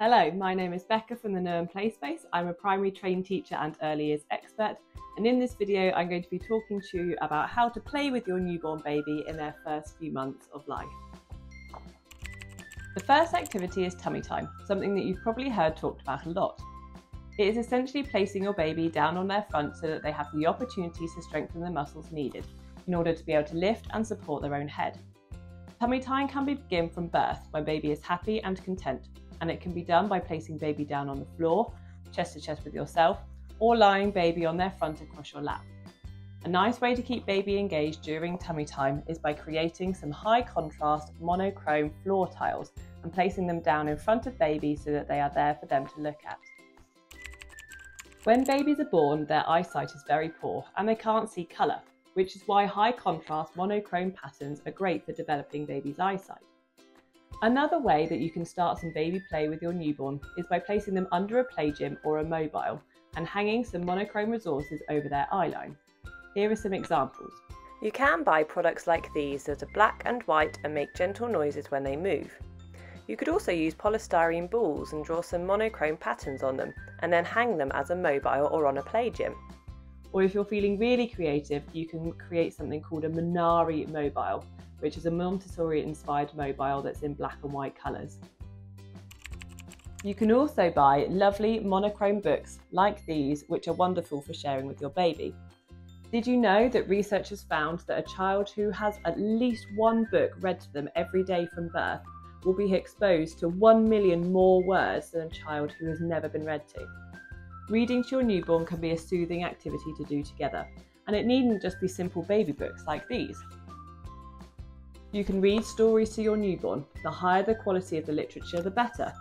Hello, my name is Becca from the and Play Space. I'm a primary trained teacher and early years expert, and in this video, I'm going to be talking to you about how to play with your newborn baby in their first few months of life. The first activity is tummy time, something that you've probably heard talked about a lot. It is essentially placing your baby down on their front so that they have the opportunity to strengthen the muscles needed in order to be able to lift and support their own head. Tummy time can begin from birth when baby is happy and content and it can be done by placing baby down on the floor, chest to chest with yourself, or lying baby on their front across your lap. A nice way to keep baby engaged during tummy time is by creating some high contrast monochrome floor tiles and placing them down in front of baby so that they are there for them to look at. When babies are born, their eyesight is very poor and they can't see colour, which is why high contrast monochrome patterns are great for developing baby's eyesight. Another way that you can start some baby play with your newborn is by placing them under a play gym or a mobile and hanging some monochrome resources over their eyeline. Here are some examples. You can buy products like these that are black and white and make gentle noises when they move. You could also use polystyrene balls and draw some monochrome patterns on them and then hang them as a mobile or on a play gym. Or if you're feeling really creative, you can create something called a Munari mobile, which is a Montessori inspired mobile that's in black and white colours. You can also buy lovely monochrome books like these, which are wonderful for sharing with your baby. Did you know that researchers found that a child who has at least one book read to them every day from birth will be exposed to 1 million more words than a child who has never been read to? Reading to your newborn can be a soothing activity to do together, and it needn't just be simple baby books like these. You can read stories to your newborn. The higher the quality of the literature, the better.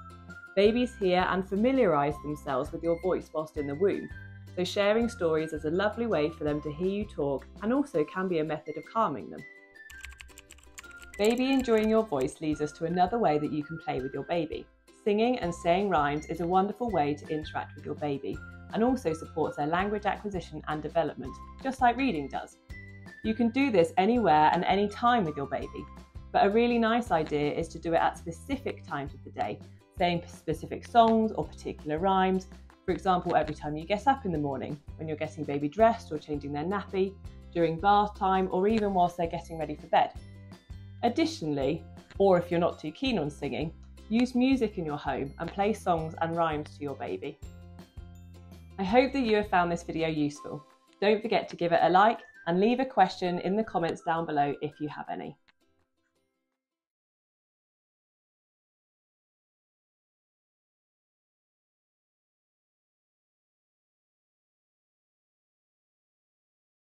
Babies hear and familiarise themselves with your voice whilst in the womb, so sharing stories is a lovely way for them to hear you talk and also can be a method of calming them. Baby enjoying your voice leads us to another way that you can play with your baby. Singing and saying rhymes is a wonderful way to interact with your baby and also supports their language acquisition and development, just like reading does. You can do this anywhere and any time with your baby, but a really nice idea is to do it at specific times of the day, saying specific songs or particular rhymes. For example, every time you get up in the morning, when you're getting baby dressed or changing their nappy, during bath time, or even whilst they're getting ready for bed. Additionally, or if you're not too keen on singing, use music in your home and play songs and rhymes to your baby. I hope that you have found this video useful. Don't forget to give it a like and leave a question in the comments down below if you have any.